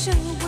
生。